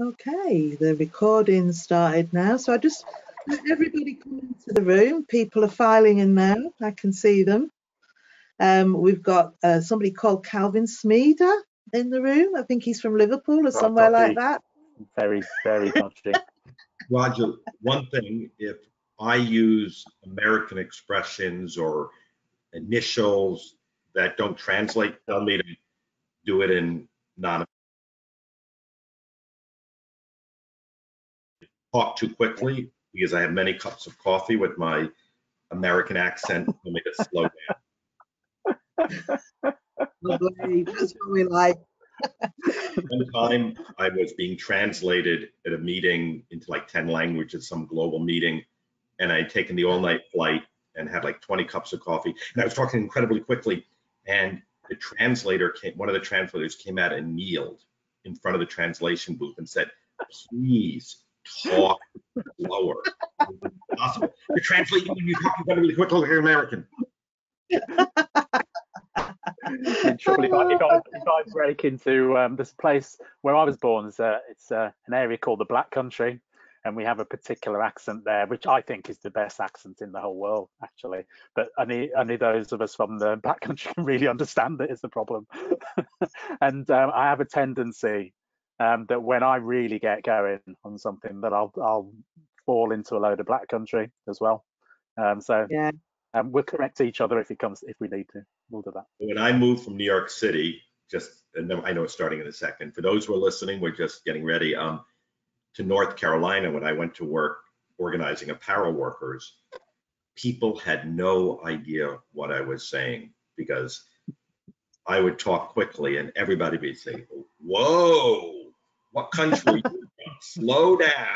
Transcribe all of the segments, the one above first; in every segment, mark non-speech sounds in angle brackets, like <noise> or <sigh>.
Okay, the recording started now. So I just let everybody come into the room. People are filing in now. I can see them. Um, we've got uh, somebody called Calvin Smeeder in the room. I think he's from Liverpool or somewhere like that. Very, very <laughs> touchy. Roger, one thing, if I use American expressions or initials that don't translate, tell me to do it in non talk too quickly because I have many cups of coffee with my American accent. Tell me to slow down. Lovely. That's what we like. One time I was being translated at a meeting into like 10 languages, some global meeting, and I had taken the all night flight and had like 20 cups of coffee. And I was talking incredibly quickly. And the translator came, one of the translators came out and kneeled in front of the translation booth and said, please talk slower. Possible. You're translating when you're talking really quick like an American. <laughs> Trouble if I, if, I, if I break into um, this place where I was born, it's, uh, it's uh, an area called the Black Country, and we have a particular accent there, which I think is the best accent in the whole world, actually. But only only those of us from the Black Country <laughs> can really understand it is the problem. <laughs> and um, I have a tendency um, that when I really get going on something, that I'll I'll fall into a load of Black Country as well. Um, so Yeah. um, we'll correct each other if it comes if we need to. We'll do that. When I moved from New York City, just, and I know it's starting in a second. For those who are listening, we're just getting ready. Um, to North Carolina, when I went to work organizing apparel workers, people had no idea what I was saying because I would talk quickly and everybody would say, whoa, what country? are you from? <laughs> Slow down.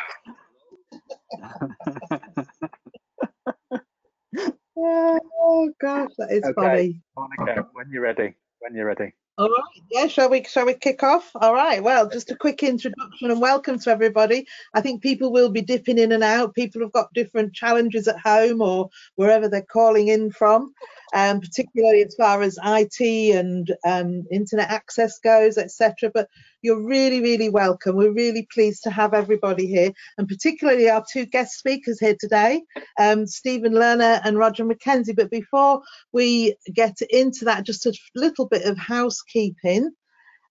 Oh gosh, that is Okay. funny. Monica, when you're ready, when you're ready. All right, yeah, shall we shall we kick off? All right, well, just a quick introduction and welcome to everybody. I think people will be dipping in and out. People have got different challenges at home or wherever they're calling in from, um, particularly as far as IT and um, internet access goes, etc. But you're really, really welcome. We're really pleased to have everybody here, and particularly our two guest speakers here today, um, Stephen Lerner and Roger McKenzie. But before we get into that, just a little bit of housekeeping.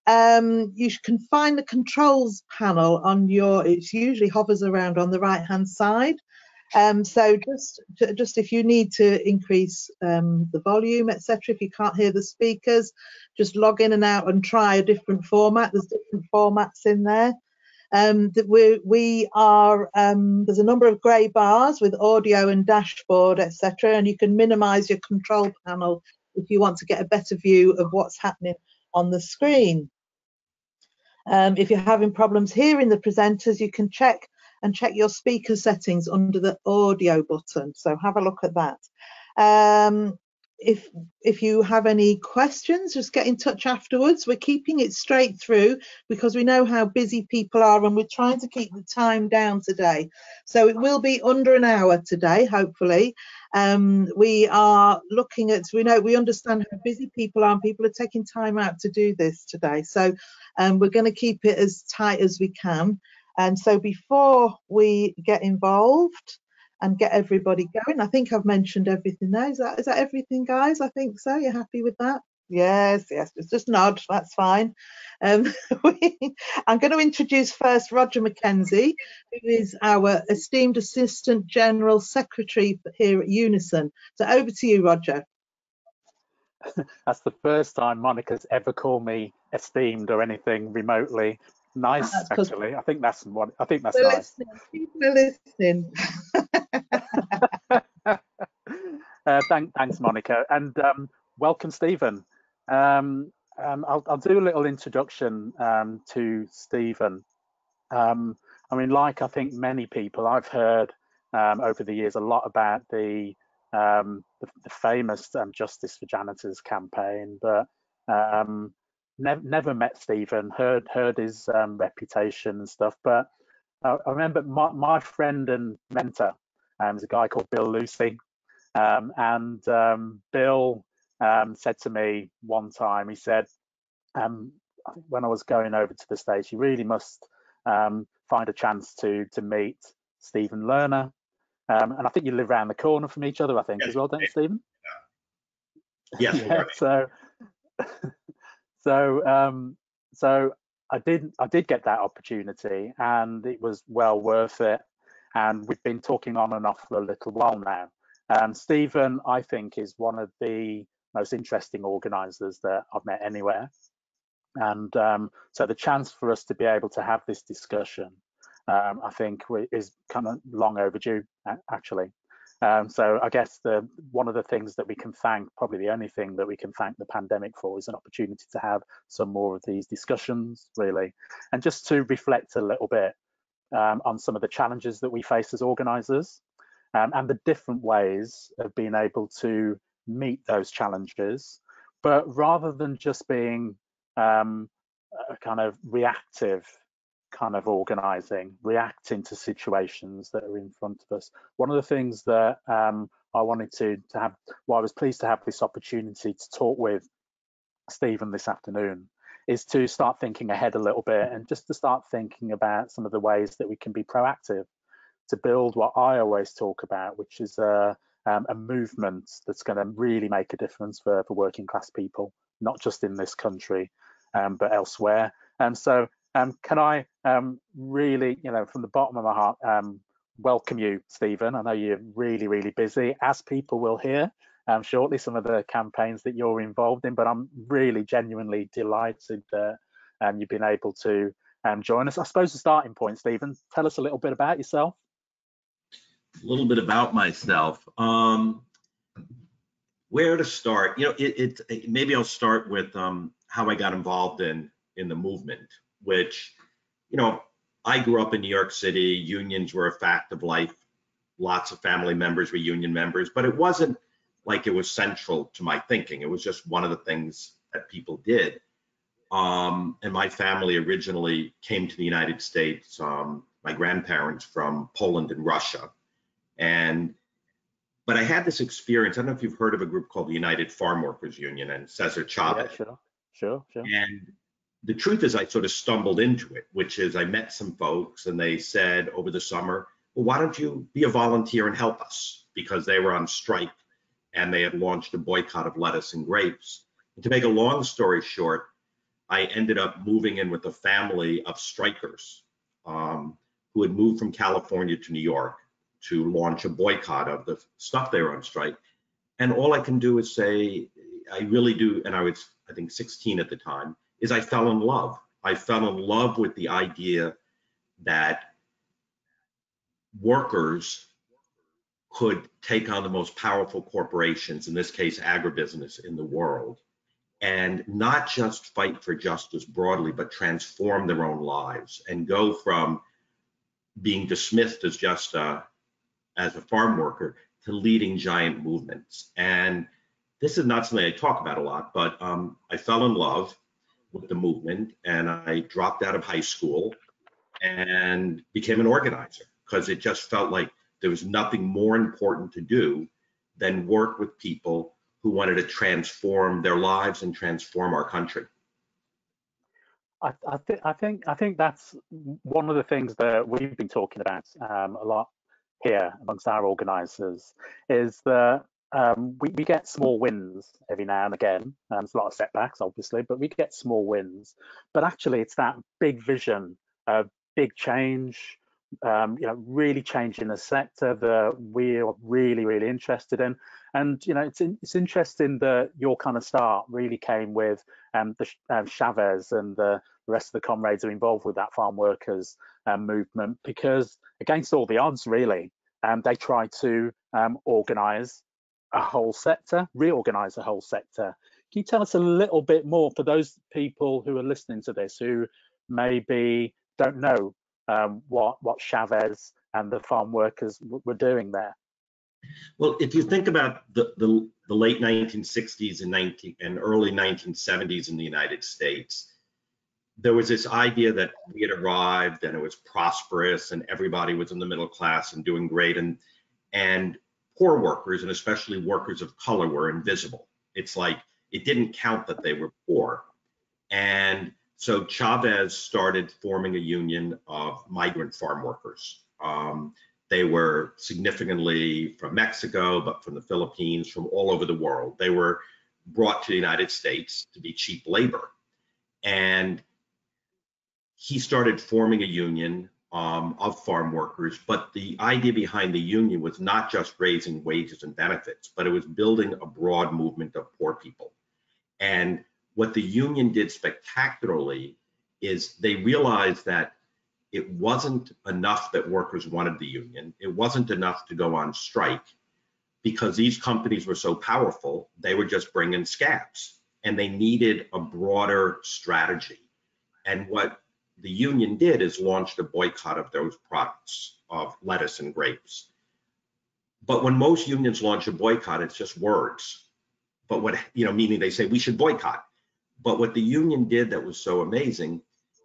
Um, you can find the controls panel on your, it usually hovers around on the right hand side. Um, so just, just if you need to increase um, the volume, etc., if you can't hear the speakers, just log in and out and try a different format. There's different formats in there. Um, we we are um, there's a number of grey bars with audio and dashboard, etc., and you can minimise your control panel if you want to get a better view of what's happening on the screen. Um, if you're having problems hearing the presenters, you can check and check your speaker settings under the audio button. So have a look at that. Um, if if you have any questions, just get in touch afterwards. We're keeping it straight through because we know how busy people are and we're trying to keep the time down today. So it will be under an hour today, hopefully. Um, we are looking at, we know, we understand how busy people are and people are taking time out to do this today. So um, we're going to keep it as tight as we can. And so before we get involved and get everybody going, I think I've mentioned everything there. Is that, is that everything, guys? I think so. You're happy with that? Yes, yes, it's just nod, that's fine. Um, <laughs> I'm going to introduce first Roger McKenzie, who is our esteemed Assistant General Secretary here at Unison. So over to you, Roger. <laughs> That's the first time Monica's ever called me esteemed or anything remotely nice. 'cause- Actually, I think that's what I think that's nice. listening. People listening. <laughs> uh, thank, thanks, Monica, and um, welcome, Stephen. Um, um, I'll, I'll do a little introduction um, to Stephen. Um, I mean, like I think many people, I've heard um, over the years a lot about the um, the, the famous um, Justice for Janitors campaign, but um, never never met Stephen. Heard heard his um, reputation and stuff, but I, I remember my, my friend and mentor um, is a guy called Bill Lucy, um, and um, Bill um, said to me one time, he said, um, I think when I was going over to the States, you really must um, find a chance to to meet Stephen Lerner. Um, and I think you live around the corner from each other, I think, Yes, as well, don't you, Stephen? Yes, <laughs> yeah, so <laughs> so um so i did i did get that opportunity and it was well worth it and we've been talking on and off for a little while now. And stephen i think is one of the most interesting organizers that i've met anywhere and um so the chance for us to be able to have this discussion um i think is kind of long overdue actually um, so I guess the one of the things that we can thank, probably the only thing that we can thank the pandemic for, is an opportunity to have some more of these discussions, really, and just to reflect a little bit um, on some of the challenges that we face as organisers um, and the different ways of being able to meet those challenges, but rather than just being um, kind of reactive kind of organizing, reacting to situations that are in front of us. One of the things that um, I wanted to, to have, well, I was pleased to have this opportunity to talk with Stephen this afternoon, is to start thinking ahead a little bit and just to start thinking about some of the ways that we can be proactive to build what I always talk about, which is a, um, a movement that's going to really make a difference for, for working class people, not just in this country, um, but elsewhere. And so um, can I um, really, you know, from the bottom of my heart, um, welcome you, Stephen. I know you're really, really busy, as people will hear um, shortly some of the campaigns that you're involved in, but I'm really genuinely delighted that um, you've been able to um, join us. I suppose the starting point, Stephen, tell us a little bit about yourself. a little bit about myself. Where to start? You know, it, it, maybe I'll start with how I got involved in in the movement, which, you know, I grew up in New York City. Unions were a fact of life. Lots of family members were union members, but it wasn't like it was central to my thinking. It was just one of the things that people did. Um, and my family originally came to the United States. Um, my grandparents from Poland and Russia. And but I had this experience. I don't know if you've heard of a group called the United Farm Workers Union and Cesar Chavez. Yeah, sure, sure, sure. And the truth is, I sort of stumbled into it, which is I met some folks and they said over the summer, well, why don't you be a volunteer and help us? Because they were on strike and they had launched a boycott of lettuce and grapes. And to make a long story short, I ended up moving in with a family of strikers um, who had moved from California to New York to launch a boycott of the stuff they were on strike. And all I can do is say, I really do, and I was, I think, 16 at the time, is I fell in love. I fell in love with the idea that workers could take on the most powerful corporations, in this case, agribusiness in the world, and not just fight for justice broadly, but transform their own lives and go from being dismissed as just a, as a farm worker to leading giant movements. And this is not something I talk about a lot, but um, I fell in love with the movement and I dropped out of high school and became an organizer because it just felt like there was nothing more important to do than work with people who wanted to transform their lives and transform our country. I, I, th- I think I think that's one of the things that we've been talking about um, a lot here amongst our organisers is that um, we, we get small wins every now and again. Um, there's a lot of setbacks, obviously, but we get small wins. But actually, it's that big vision of big change, um, you know, really changing the sector that we're really, really interested in. And you know, it's in, it's interesting that your kind of start really came with um, the um, Chavez and the rest of the comrades who are involved with that farm workers um, movement, because against all the odds, really, um, they try to um, organise a whole sector, reorganise a whole sector. Can you tell us a little bit more for those people who are listening to this who maybe don't know um, what what Chavez and the farm workers were doing there? Well, if you think about the, the, the late 1960s and, 19, and early 1970s in the United States, there was this idea that we had arrived and it was prosperous and everybody was in the middle class and doing great and and poor workers and especially workers of color were invisible. It's like it didn't count that they were poor. And So Chavez started forming a union of migrant farm workers. Um, they were significantly from Mexico, but from the Philippines, from all over the world. They were brought to the United States to be cheap labor. And he started forming a union um, of farm workers. But the idea behind the union was not just raising wages and benefits, but it was building a broad movement of poor people. And what the union did spectacularly is they realized that it wasn't enough that workers wanted the union. It wasn't enough to go on strike because these companies were so powerful, they were just bringing scabs and they needed a broader strategy. And what the union did is launched a boycott of those products of lettuce and grapes. But when most unions launch a boycott, it's just words. But what, you know, meaning they say we should boycott. But what the union did that was so amazing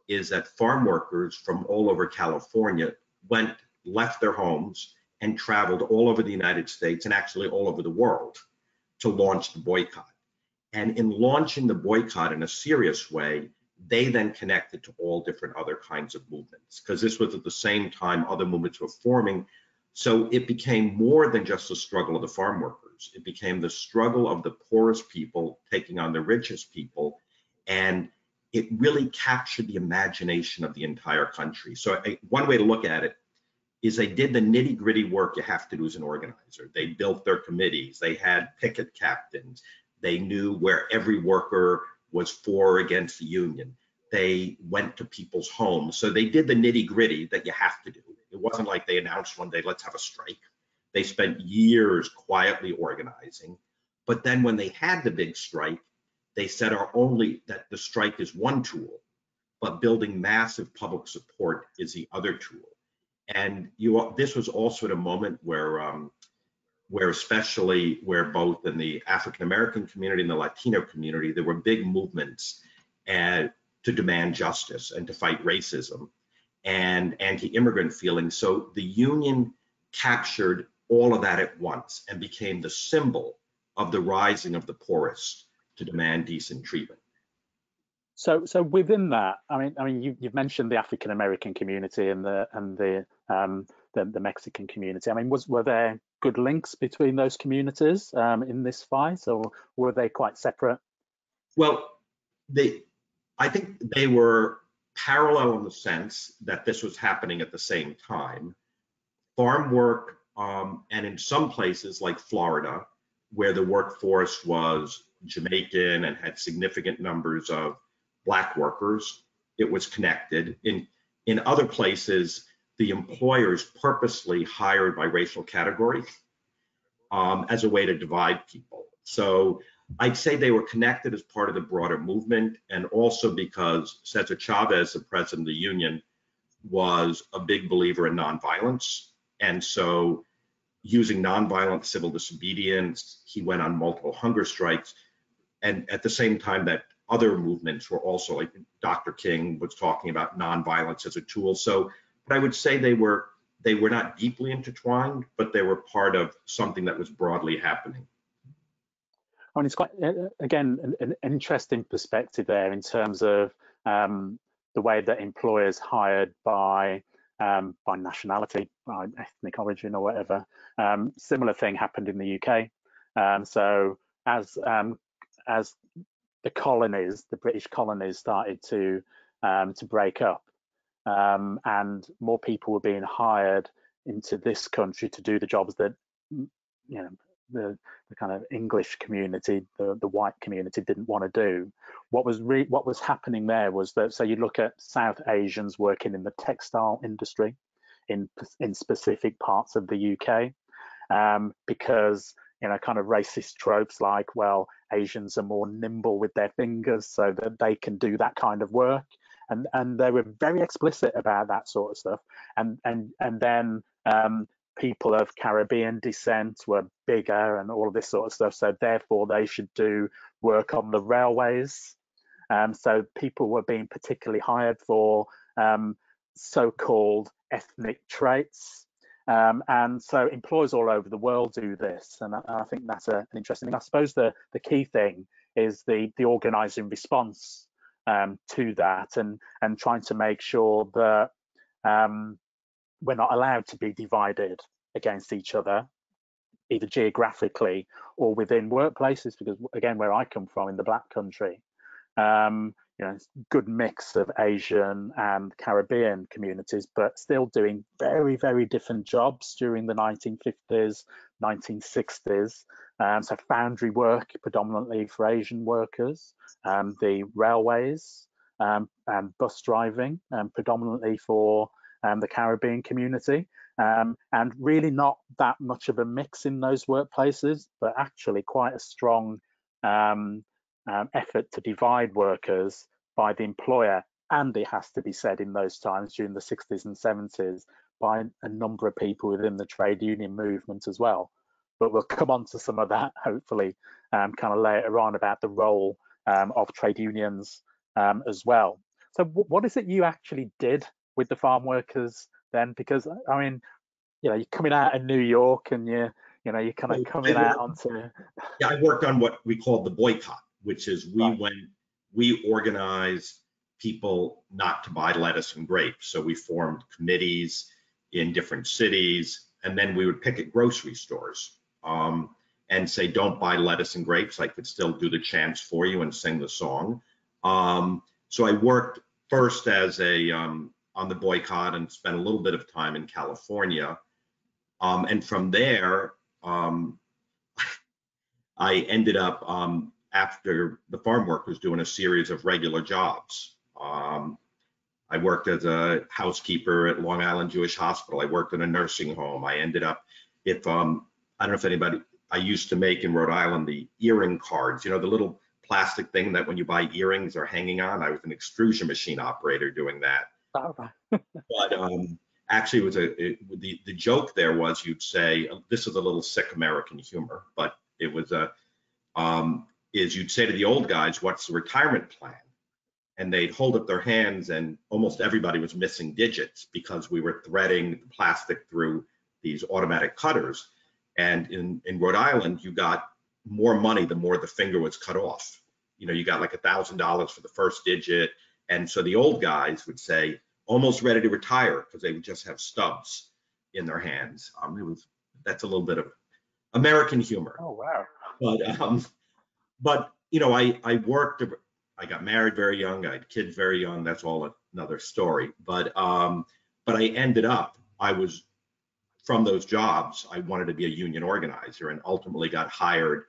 is that farm workers from all over California went, left their homes, and traveled all over the United States and actually all over the world to launch the boycott. And in launching the boycott in a serious way, they then connected to all different other kinds of movements because this was at the same time other movements were forming. So it became more than just the struggle of the farm workers. It became the struggle of the poorest people taking on the richest people. And it really captured the imagination of the entire country. So I, one way to look at it is they did the nitty gritty work you have to do as an organizer. They built their committees. They had picket captains. They knew where every worker was for or against the union. They went to people's homes. So they did the nitty gritty that you have to do. It wasn't like they announced one day, let's have a strike. They spent years quietly organizing. But then when they had the big strike, they said are only that the strike is one tool, but building massive public support is the other tool. And you, this was also at a moment where, um, where especially where both in the African American community and the Latino community, there were big movements and to demand justice and to fight racism and anti-immigrant feelings. So the union captured all of that at once and became the symbol of the rising of the poorest to demand decent treatment. So, so within that, I mean, I mean, you, have mentioned the African American community and the and the, um, the, the Mexican community. I mean, was were there good links between those communities um, in this fight, or were they quite separate? Well, they, I think they were parallel in the sense that this was happening at the same time. Farm work, um, and in some places like Florida, where the workforce was Jamaican and had significant numbers of black workers. It was connected. In in other places, the employers purposely hired by racial category um, as a way to divide people. So I'd say they were connected as part of the broader movement, and also because Cesar Chavez, the president of the union, was a big believer in nonviolence, and so using nonviolent civil disobedience, he went on multiple hunger strikes and at the same time that other movements were also like Dr. King was talking about nonviolence as a tool. So, but I would say they were they were not deeply intertwined, but they were part of something that was broadly happening. Mean, it's quite again an, an interesting perspective there in terms of um, the way that employers hired by um, by nationality, by ethnic origin, or whatever. Um, similar thing happened in the UK. Um, so as um, as the colonies, the British colonies, started to um, to break up, um, and more people were being hired into this country to do the jobs that you know the, the kind of English community, the, the white community didn't want to do. What was what was happening there was that so you look at South Asians working in the textile industry in in specific parts of the UK um, because you know kind of racist tropes like well Asians are more nimble with their fingers so that they can do that kind of work. And, and they were very explicit about that sort of stuff. And, and, and then um, people of Caribbean descent were bigger and all of this sort of stuff. So therefore they should do work on the railways. Um, so people were being particularly hired for um, so-called ethnic traits. Um, and so employers all over the world do this, and I, I think that's a, an interesting thing. I suppose the, the key thing is the, the organising response um, to that and and trying to make sure that um, we're not allowed to be divided against each other either geographically or within workplaces because again where I come from in the black country um, you know good mix of Asian and Caribbean communities but still doing very very different jobs during the 1950s 1960s um, so foundry work predominantly for Asian workers um, the railways um, and bus driving um, predominantly for um, the Caribbean community um, and really not that much of a mix in those workplaces, but actually quite a strong effort to divide workers by the employer. And it has to be said in those times during the 60s and 70s by a number of people within the trade union movement as well. But we'll come on to some of that hopefully um, kind of later on about the role um, of trade unions um, as well. So what is it you actually did with the farm workers then? Because I mean, you know, you're coming out of New York and you're, you know, you're kind of coming out onto. Yeah, I worked on what we called the boycott, which is we Right. went, we organized people not to buy lettuce and grapes. So we formed committees in different cities, and then we would pick at grocery stores um, and say, "Don't buy lettuce and grapes." I could still do the chants for you and sing the song. Um, so I worked first as a um, on the boycott and spent a little bit of time in California. Um, and from there, um, <laughs> I ended up um, after the farm work was doing a series of regular jobs. I worked as a housekeeper at Long Island Jewish Hospital. I worked in a nursing home. I ended up, if um, I don't know if anybody, I used to make in Rhode Island the earring cards. You know, the little plastic thing that when you buy earrings are hanging on. I was an extrusion machine operator doing that Oh, <laughs> but um, actually it was a it, the the joke there was you'd say this is a little sick American humor, but it was a um, is you'd say to the old guys, "What's the retirement plan?" And they'd hold up their hands, and almost everybody was missing digits because we were threading the plastic through these automatic cutters. And in in Rhode Island, you got more money the more the finger was cut off. You know, you got like a thousand dollars for the first digit. And so the old guys would say, almost ready to retire because they would just have stubs in their hands. Um, it was that's a little bit of American humor, Oh, wow. but um, but you know, I I worked. I got married very young. I had kids very young. That's all another story. But um, but I ended up. I was from those jobs. I wanted to be a union organizer, and ultimately got hired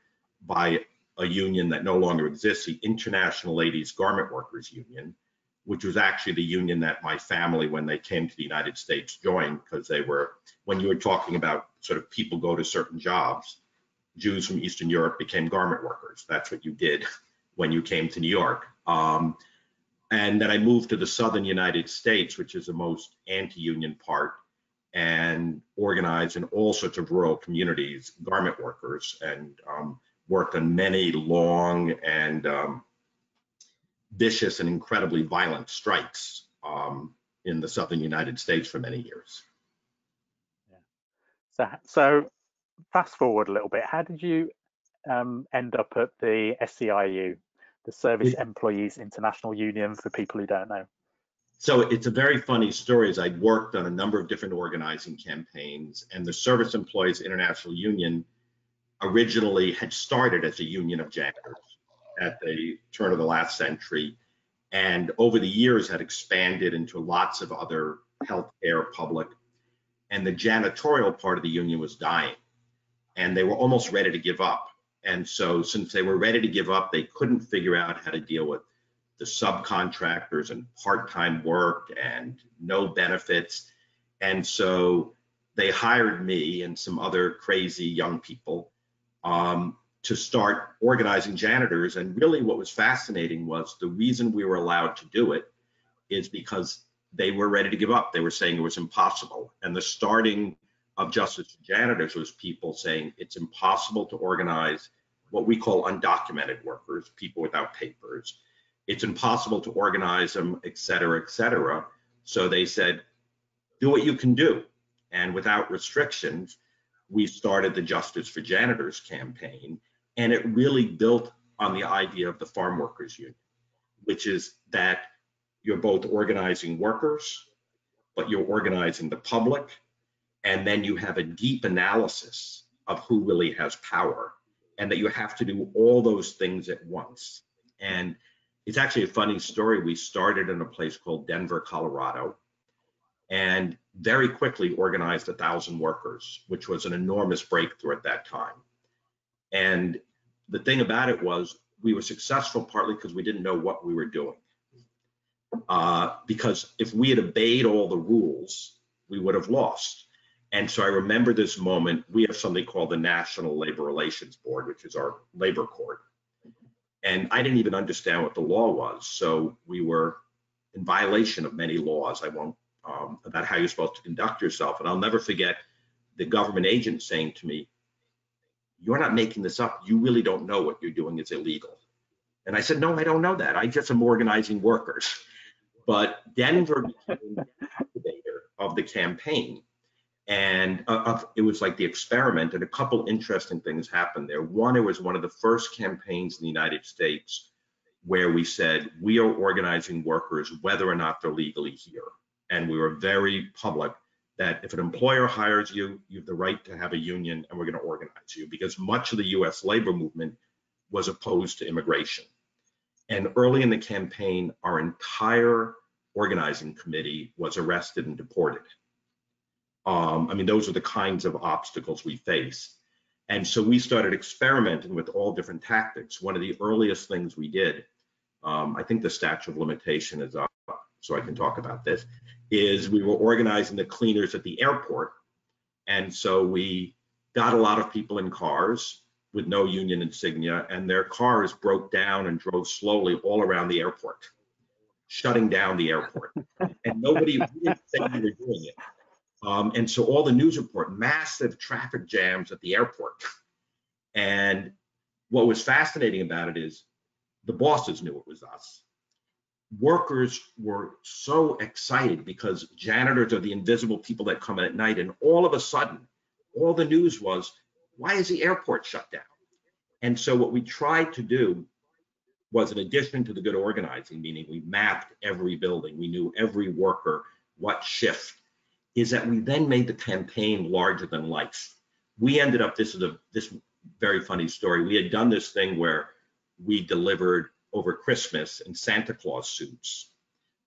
by a union that no longer exists, the International Ladies Garment Workers Union which was actually the union that my family, when they came to the United States, joined because they were, when you were talking about sort of people go to certain jobs, Jews from Eastern Europe became garment workers. That's what you did when you came to New York. Um, and then I moved to the Southern United States, which is the most anti-union part, and organized in all sorts of rural communities, garment workers, and um, worked on many long and um, vicious and incredibly violent strikes um, in the southern United States for many years. So, so fast forward a little bit. How did you um, end up at the SEIU, the Service It- Employees International Union, for people who don't know? So it's a very funny story as I'd worked on a number of different organizing campaigns and the Service Employees International Union originally had started as a union of janitors at the turn of the last century and over the years had expanded into lots of other healthcare, public, and the janitorial part of the union was dying and they were almost ready to give up. And so since they were ready to give up, they couldn't figure out how to deal with the subcontractors and part-time work and no benefits. And so they hired me and some other crazy young people um, to start organizing janitors. And really what was fascinating was the reason we were allowed to do it is because they were ready to give up. They were saying it was impossible. And the starting of Justice for Janitors was people saying it's impossible to organize what we call undocumented workers, people without papers. It's impossible to organize them, et cetera, et cetera. So they said, do what you can do. And without restrictions, we started the Justice for Janitors campaign. And it really built on the idea of the Farm Workers Union. which is that you're both organizing workers, but you're organizing the public, and then you have a deep analysis of who really has power, and that you have to do all those things at once. And it's actually a funny story. We started in a place called Denver, Colorado, and very quickly organized a thousand workers, which was an enormous breakthrough at that time. And the thing about it was we were successful partly because we didn't know what we were doing. Uh, because if we had obeyed all the rules, we would have lost. And so I remember this moment. We have something called the National Labor Relations Board, which is our labor court. And I didn't even understand what the law was. So we were in violation of many laws. I won't um, about how you're supposed to conduct yourself. And I'll never forget the government agent saying to me, You're not making this up. You really don't know what you're doing is illegal. And I said, No, I don't know that. I just am organizing workers. But Denver became the activator of the campaign. And uh, it was like the experiment, and a couple interesting things happened there. One, it was one of the first campaigns in the United States where we said, We are organizing workers whether or not they're legally here and we were very public that if an employer hires you, you have the right to have a union and we're going to organize you because much of the US labor movement was opposed to immigration. And early in the campaign, our entire organizing committee was arrested and deported. Um, I mean, those are the kinds of obstacles we face. And so we started experimenting with all different tactics. One of the earliest things we did, um, I think the statute of limitation is up, so I can talk about this, is we were organizing the cleaners at the airport. And so we got a lot of people in cars with no union insignia, and their cars broke down and drove slowly all around the airport, shutting down the airport. and nobody didn't say we were doing it. Um, and so all the news report, massive traffic jams at the airport. And what was fascinating about it is the bosses knew it was us workers were so excited because janitors are the invisible people that come in at night. And all of a sudden, all the news was, why is the airport shut down? And so what we tried to do was in addition to the good organizing, meaning we mapped every building, we knew every worker, what shift, is that we then made the campaign larger than life. We ended up, this is a this very funny story. We had done this thing where we delivered over Christmas in Santa Claus suits.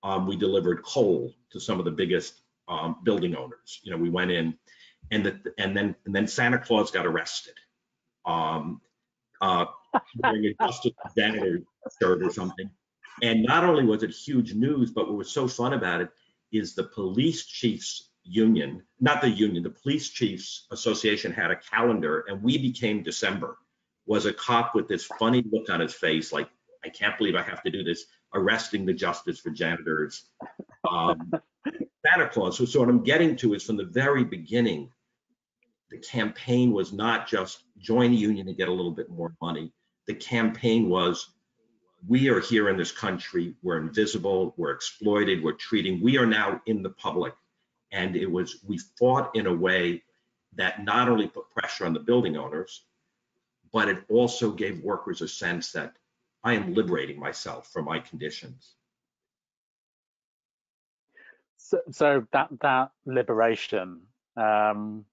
Um, we delivered coal to some of the biggest um, building owners. You know, we went in, and the, and then and then Santa Claus got arrested. Um, uh, wearing a Justice Janitor shirt or something. And not only was it huge news, but what was so fun about it is the police chiefs union, not the union, the police chiefs association had a calendar, and we became December. Was a cop with this funny look on his face, like I can't believe I have to do this, arresting the justice for janitors. Um, Santa Claus. So, so what I'm getting to is from the very beginning, the campaign was not just join the union and get a little bit more money. The campaign was we are here in this country, we're invisible, we're exploited, we're treating, we are now in the public. And it was, we fought in a way that not only put pressure on the building owners, but it also gave workers a sense that I am liberating myself from my conditions. So, so that that liberation, um,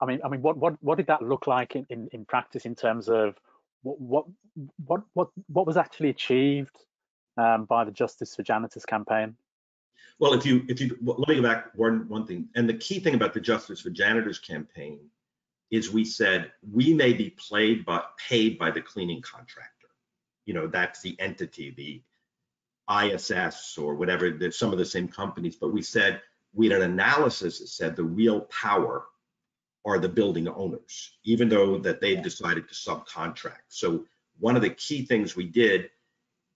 I mean, I mean, what what what did that look like in in, in practice in terms of what what what what what was actually achieved um, by the Justice for Janitors campaign? Well, if you if you well, let me go back one one thing, and the key thing about the Justice for Janitors campaign is we said we may be played but paid by the cleaning contractor. you know, that's the entity, the ISS or whatever, there's some of the same companies, but we said we had an analysis that said the real power are the building owners, even though that they've decided to subcontract. So one of the key things we did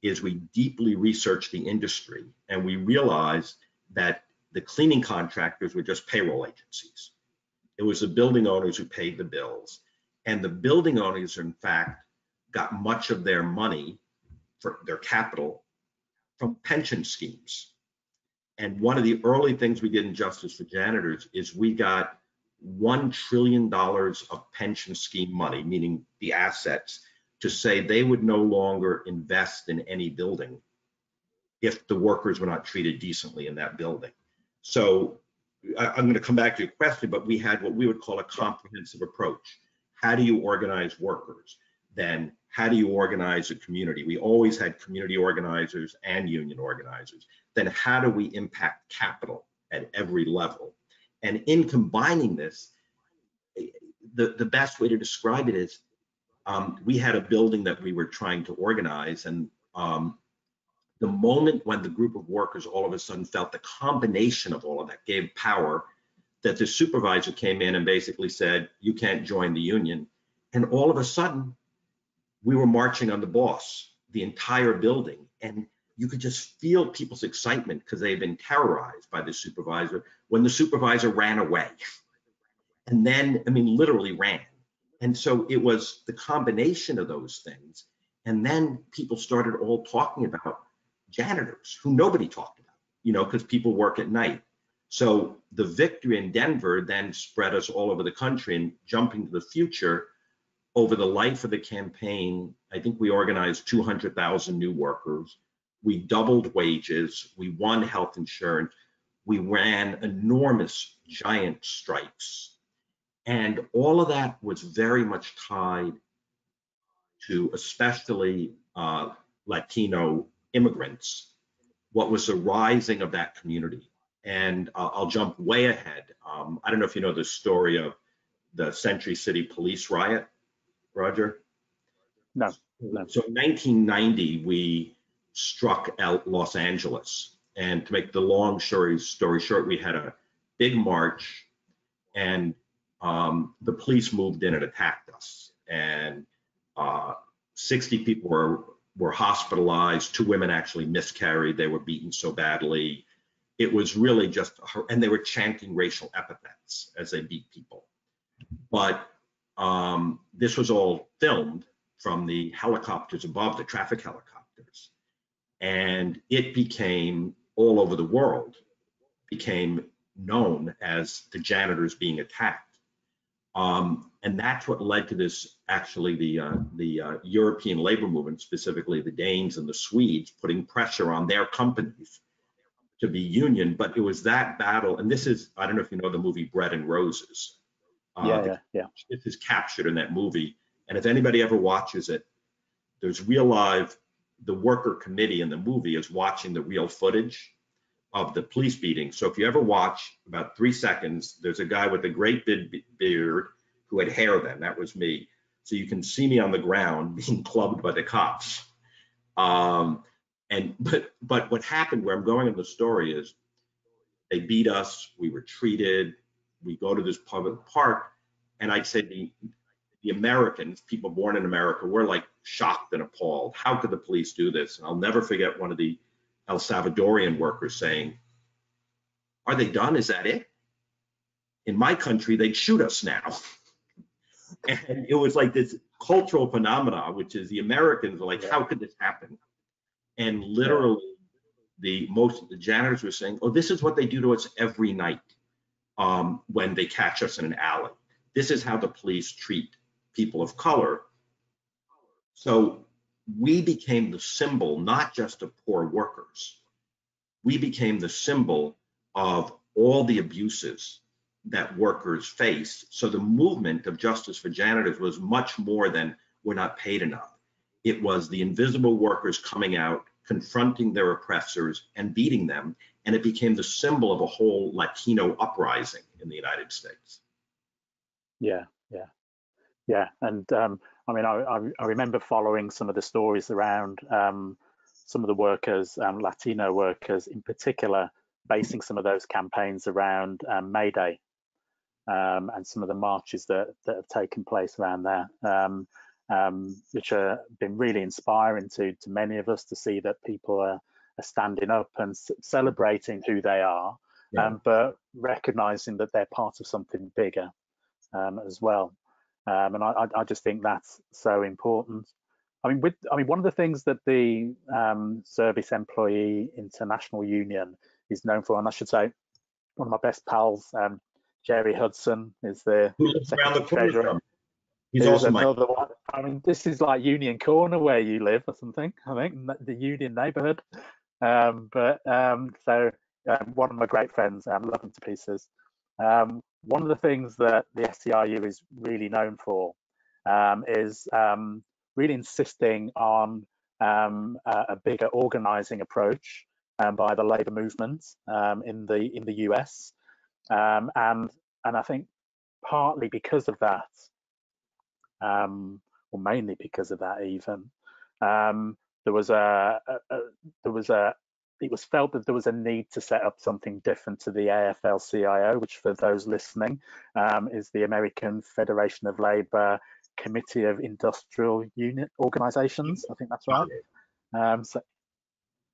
is we deeply researched the industry and we realized that the cleaning contractors were just payroll agencies. It was the building owners who paid the bills. And the building owners, in fact, got much of their money for their capital from pension schemes. And one of the early things we did in Justice for Janitors is we got $1 trillion of pension scheme money, meaning the assets, to say they would no longer invest in any building if the workers were not treated decently in that building. So I, I'm going to come back to your question, but we had what we would call a comprehensive approach. How do you organize workers? Then how do you organize a community? We always had community organizers and union organizers. Then how do we impact capital at every level? And in combining this, the, the best way to describe it is um, we had a building that we were trying to organize and um, the moment when the group of workers all of a sudden felt the combination of all of that gave power that the supervisor came in and basically said you can't join the union. And all of a sudden we were marching on the boss the entire building and you could just feel people's excitement because they had been terrorized by the supervisor when the supervisor ran away. And then i mean literally ran and so it was the combination of those things. And then people started all talking about janitors who nobody talked about, you know, because people work at night. So the victory in Denver then spread us all over the country and jumping to the future over the life of the campaign, I think we organized 200,000 new workers. We doubled wages. We won health insurance. We ran enormous giant strikes and all of that was very much tied to especially uh, Latino immigrants, what was the rising of that community. And uh, I'll jump way ahead. Um, I don't know if you know the story of the Century City police riot, Roger? No. no. So in 1990, we struck out Los Angeles. And to make the long story, story short, we had a big march and um, the police moved in and attacked us. And uh, 60 people were, were hospitalized. Two women actually miscarried. They were beaten so badly. It was really just, and they were chanting racial epithets as they beat people. But um, this was all filmed from the helicopters above, the traffic helicopters. And it became all over the world, became known as the janitors being attacked. Um, and that's what led to this, actually, the, uh, the uh, European labor movement, specifically the Danes and the Swedes, putting pressure on their companies to be union. But it was that battle, and this is, I don't know if you know the movie Bread and Roses. Uh, yeah, yeah, yeah. This is captured in that movie. And if anybody ever watches it, there's real live, the worker committee in the movie is watching the real footage of the police beating. So if you ever watch about three seconds, there's a guy with a great big beard who had hair then. That was me. So you can see me on the ground <laughs> being clubbed by the cops. Um, and but but what happened where I'm going in the story is they beat us. We were treated. We go to this public park, and I'd say the the Americans, people born in America, were like shocked and appalled. How could the police do this? And I'll never forget one of the El Salvadorian workers saying, Are they done? Is that it? In my country, they'd shoot us now. <laughs> and it was like this cultural phenomena, which is the Americans are like, How could this happen? And literally, the most the janitors were saying, Oh, this is what they do to us every night um, when they catch us in an alley. This is how the police treat people of color. So we became the symbol not just of poor workers, we became the symbol of all the abuses that workers face. So the movement of justice for janitors was much more than we're not paid enough. It was the invisible workers coming out, confronting their oppressors and beating them. And it became the symbol of a whole Latino uprising in the United States. Yeah, yeah, yeah. And um, I mean, I, I, remember following some of the stories around um, some of the workers, um, Latino workers in particular, basing some of those campaigns around um, May Day um, and some of the marches that, that have taken place around there, um, um, which have been really inspiring to, to many of us to see that people are, are standing up and celebrating who they are, yeah. but recognizing that they're part of something bigger as well. Um, and I, I, just think that's so important. I mean, with I mean, one of the things that the um, Service Employee International Union is known for, and I should say, one of my best pals, um, Gerry Hudson, is the who lives around the corner He's also another my... one. I mean, this is like Union Corner where you live or something. I think the Union neighborhood. Um, but um, so um, one of my great friends, um, love him to pieces. Um, one of the things that the SEIU is really known for um, is um, really insisting on um, a, a, bigger organizing approach um, by the labor movement um, in the in the US, um, and and I think partly because of that, or mainly because of that, even there was a, a, a there was a it was felt that there was a need to set up something different to the AFL-CIO, which for those listening um, is the American Federation of Labor Committee of Industrial Unit Organizations. I think that's right. Um, so,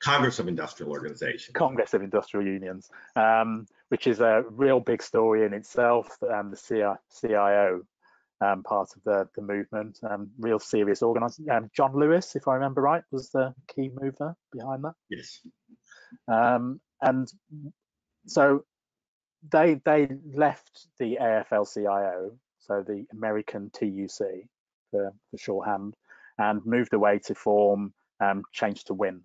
Congress of Industrial Organizations. Congress of Industrial Unions, um, which is a real big story in itself. Um, the CIO um, part of the, the movement, um, real serious organizer. Um, John Lewis, if I remember right, was the key mover behind that. Yes. Um, and so they they left the AFL-CIO, so the American TUC for, for shorthand, and moved away to form um, Change to Win.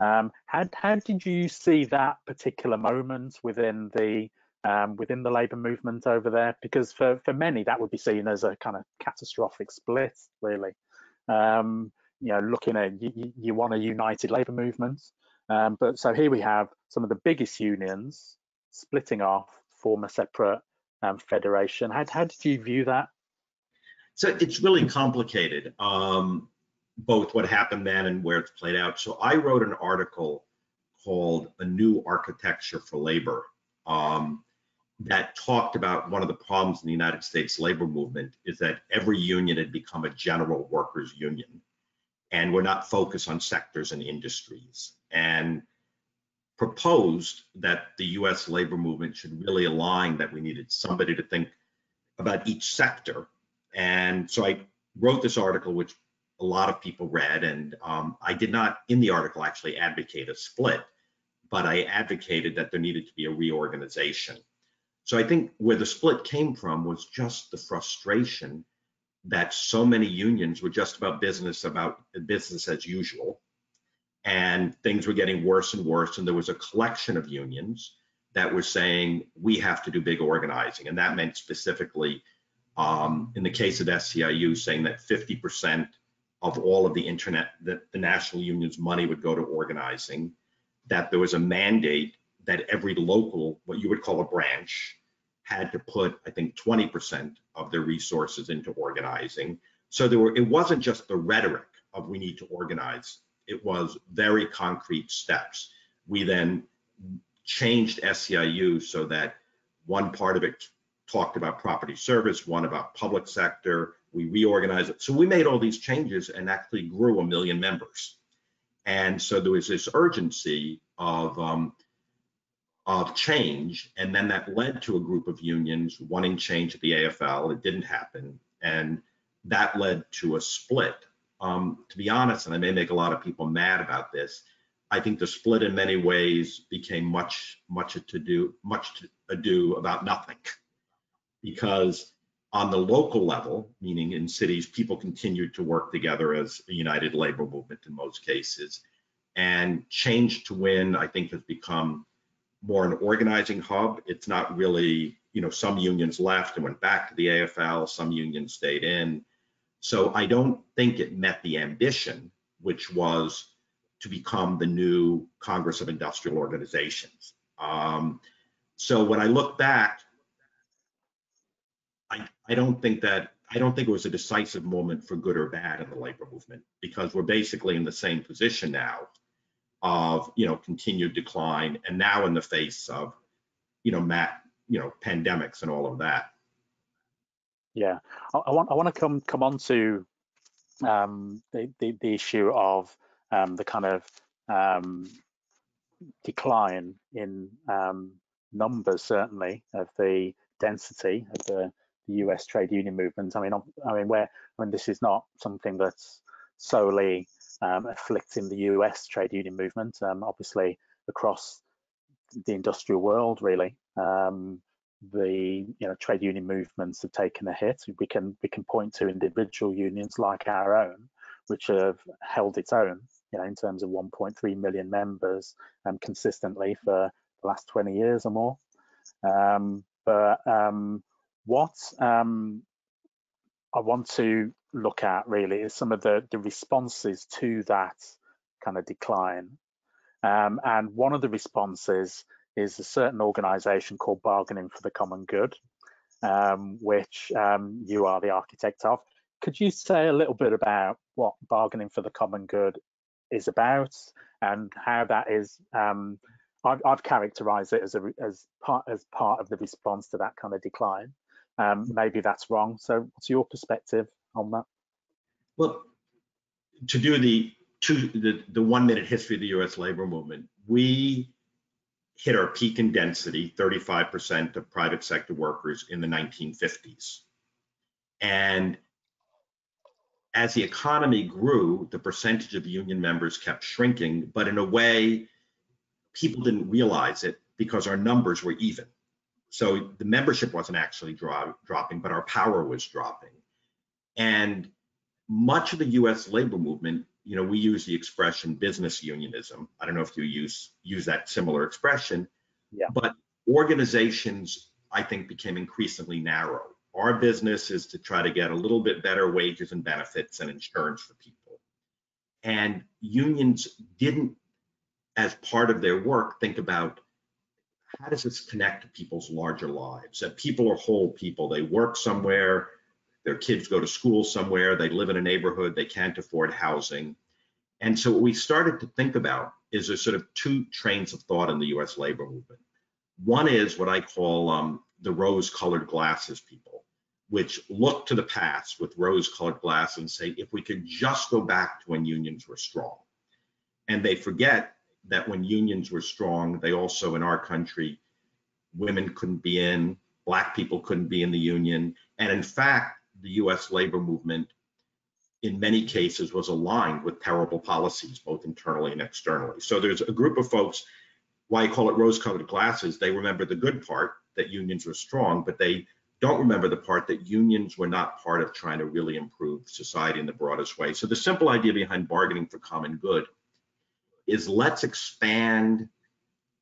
Um, how, how did you see that particular moment within the um, within the labour movement over there? Because for, for many, that would be seen as a kind of catastrophic split, really. Um, you know, looking at you, you want a united labour movement, um, but so here we have some of the biggest unions splitting off, form a separate um, federation. How, how did you view that? So it's really complicated, um, both what happened then and where it's played out. So I wrote an article called A New Architecture for Labor um, that talked about one of the problems in the United States labor movement is that every union had become a general workers union and we're not focused on sectors and industries and proposed that the US labor movement should really align that we needed somebody to think about each sector. And so I wrote this article, which a lot of people read, and um, I did not in the article actually advocate a split, but I advocated that there needed to be a reorganization. So I think where the split came from was just the frustration that so many unions were just about business about business as usual and things were getting worse and worse. And there was a collection of unions that were saying we have to do big organizing, and that meant specifically, um, in the case of SEIU saying that 50% of all of the internet, that the national union's money would go to organizing. That there was a mandate that every local, what you would call a branch, had to put, I think, 20% of their resources into organizing. So there were, it wasn't just the rhetoric of we need to organize it was very concrete steps. We then changed SEIU so that one part of it talked about property service, one about public sector. We reorganized it. So we made all these changes and actually grew a million members. And so there was this urgency of um, of change, and then that led to a group of unions wanting change at the AFL. It didn't happen, and that led to a split um, to be honest, and I may make a lot of people mad about this, I think the split in many ways became much, much to do, much to ado about nothing. Because on the local level, meaning in cities, people continued to work together as a united labor movement in most cases. And change to win, I think, has become more an organizing hub. It's not really, you know, some unions left and went back to the AFL, some unions stayed in. So I don't think it met the ambition, which was to become the new Congress of Industrial Organizations. Um, so when I look back, I, I don't think that I don't think it was a decisive moment for good or bad in the labor movement because we're basically in the same position now of you know continued decline and now in the face of you know mat you know pandemics and all of that yeah, I, I, want I want to come come on to um, the, the, the issue of um, the kind of um, decline in um, numbers, certainly of the density of the, the, U.S. trade union movement. I mean, I mean, where I mean, this is not something that's solely um, afflicting the U.S. trade union movement. Um, obviously, across the industrial world, really. Um, the you know trade union movements have taken a hit. We can we can point to individual unions like our own, which have held its own you know, in terms of 1.3 million members um, consistently for the last 20 years or more. Um, but um, what um, I want to look at really is some of the, the responses to that kind of decline. Um, and one of the responses is a certain organization called Bargaining for the Common Good, um, which um, you are the architect of. Could you say a little bit about what Bargaining for the Common Good is about and how that is um, I've, I've, characterized it as a as part as part of the response to that kind of decline um, maybe that's wrong so what's your perspective well to do the two the, the one minute history of the u.s labor movement we hit our peak in density 35% of private sector workers in the 1950s and as the economy grew, the percentage of union members kept shrinking, but in a way, people didn't realize it because our numbers were even. So the membership wasn't actually drop, dropping, but our power was dropping. And much of the US labor movement, you know, we use the expression business unionism. I don't know if you use use that similar expression, yeah. but organizations, I think, became increasingly narrow our business is to try to get a little bit better wages and benefits and insurance for people. And unions didn't, as part of their work, think about how does this connect to people's larger lives? That people are whole people. They work somewhere, their kids go to school somewhere, they live in a neighborhood, they can't afford housing. And so what we started to think about is there's sort of two trains of thought in the US labor movement. One is what I call um, the rose colored glasses people which look to the past with rose-colored glass and say, if we could just go back to when unions were strong. And they forget that when unions were strong, they also, in our country, women couldn't be in, black people couldn't be in the union. And in fact, the US labor movement, in many cases, was aligned with terrible policies, both internally and externally. So there's a group of folks, why I call it rose-colored glasses, they remember the good part, that unions were strong, but they don't remember the part that unions were not part of trying to really improve society in the broadest way. So the simple idea behind bargaining for common good is let's expand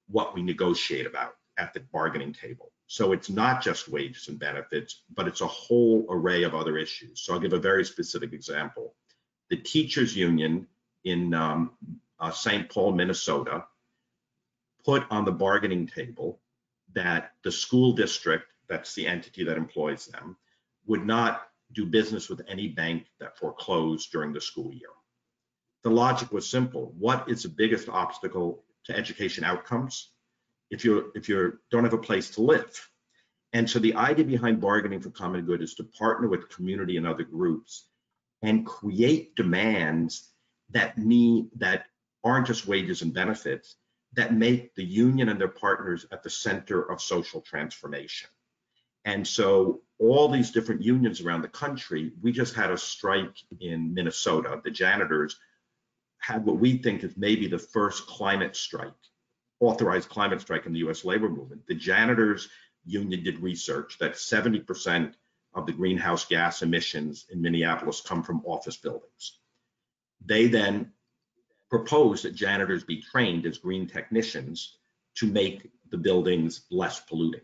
what we negotiate about at the bargaining table. So it's not just wages and benefits, but it's a whole array of other issues. So I'll give a very specific example. The teachers union in um, uh, St. Paul, Minnesota, put on the bargaining table that the school district that's the entity that employs them, would not do business with any bank that foreclosed during the school year. The logic was simple. What is the biggest obstacle to education outcomes? If you if you don't have a place to live. And so the idea behind bargaining for common good is to partner with community and other groups and create demands that mean that aren't just wages and benefits, that make the union and their partners at the center of social transformation. And so all these different unions around the country, we just had a strike in Minnesota. The janitors had what we think is maybe the first climate strike, authorized climate strike in the US labor movement. The janitors union did research that 70% of the greenhouse gas emissions in Minneapolis come from office buildings. They then proposed that janitors be trained as green technicians to make the buildings less polluting.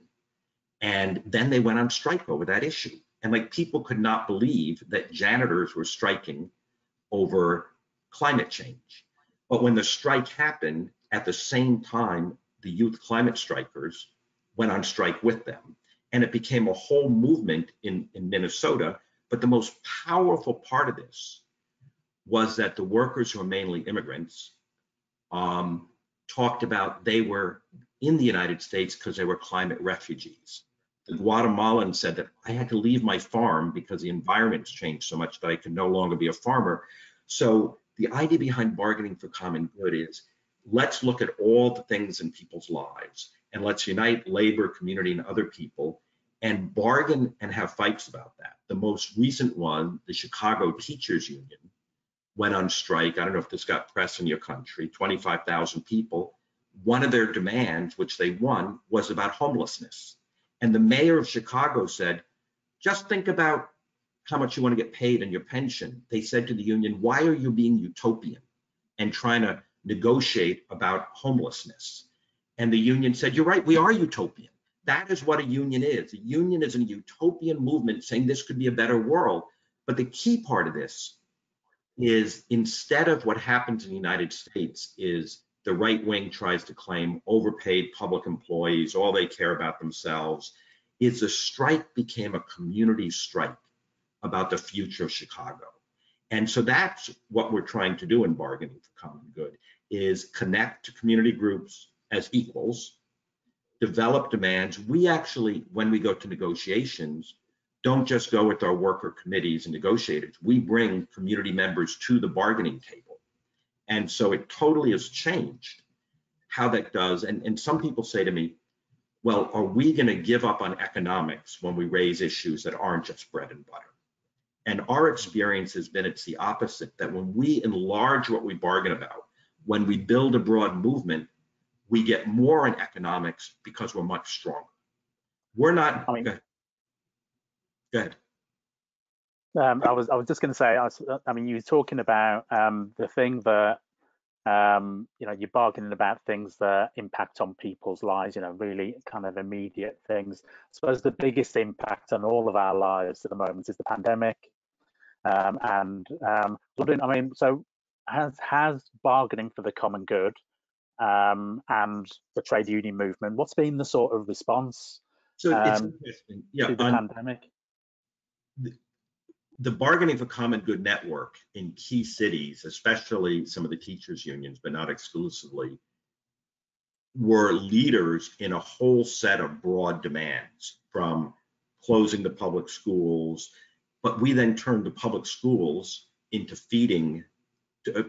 And then they went on strike over that issue. And like people could not believe that janitors were striking over climate change. But when the strike happened, at the same time, the youth climate strikers went on strike with them. And it became a whole movement in, in Minnesota. But the most powerful part of this was that the workers who are mainly immigrants um, talked about they were in the United States because they were climate refugees the Guatemalan said that I had to leave my farm because the environment's changed so much that I could no longer be a farmer. So the idea behind bargaining for common good is let's look at all the things in people's lives and let's unite labor, community, and other people and bargain and have fights about that. The most recent one, the Chicago Teachers Union, went on strike. I don't know if this got press in your country, 25,000 people. One of their demands, which they won, was about homelessness. And the mayor of Chicago said, just think about how much you want to get paid in your pension. They said to the union, why are you being utopian? and trying to negotiate about homelessness. And the union said, You're right, we are utopian. That is what a union is. A union is a utopian movement saying this could be a better world. But the key part of this is instead of what happens in the United States is the right wing tries to claim overpaid public employees, all they care about themselves, is the strike became a community strike about the future of Chicago. And so that's what we're trying to do in bargaining for common good is connect to community groups as equals, develop demands. We actually, when we go to negotiations, don't just go with our worker committees and negotiators. We bring community members to the bargaining table. And so it totally has changed how that does. And, and some people say to me, well, are we going to give up on economics when we raise issues that aren't just bread and butter? And our experience has been it's the opposite, that when we enlarge what we bargain about, when we build a broad movement, we get more in economics because we're much stronger. We're not. I mean, go ahead. Go ahead. Um, I was I was just going to say. I, was, I, mean, you were talking about um, the thing that um, you know you're bargaining about things that impact on people's lives. You know, really kind of immediate things. I suppose the biggest impact on all of our lives at the moment is the pandemic. Um, and um, I mean, so has has bargaining for the common good um, and the trade union movement. What's been the sort of response so um, yeah, to the on, pandemic? The, the bargaining for common good network in key cities, especially some of the teachers unions, but not exclusively, were leaders in a whole set of broad demands from closing the public schools, but we then turned the public schools into feeding,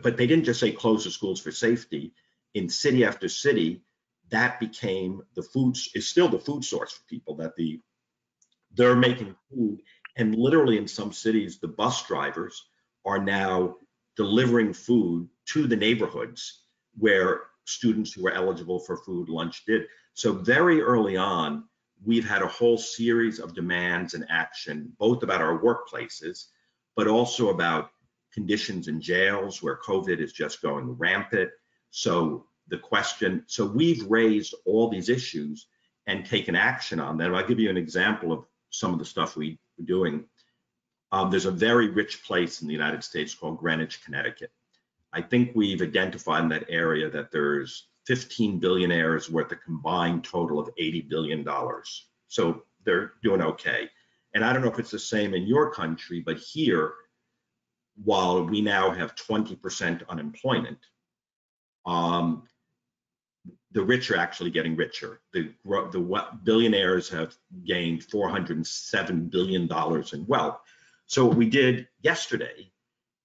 but they didn't just say close the schools for safety. In city after city, that became the food is still the food source for people that the they're making food. And literally in some cities the bus drivers are now delivering food to the neighborhoods where students who were eligible for food lunch did. So very early on we've had a whole series of demands and action both about our workplaces but also about conditions in jails where covid is just going rampant so the question, so we've raised all these issues and taken action on them. I'll give you an example of some of the stuff we are doing. Um, there's a very rich place in the United States called Greenwich, Connecticut. I think we've identified in that area that there's 15 billionaires worth a combined total of 80 billion dollars. So they're doing okay. And I don't know if it's the same in your country, but here, while we now have 20% unemployment, um, the rich are actually getting richer. The, the billionaires have gained $407 billion in wealth. So what we did yesterday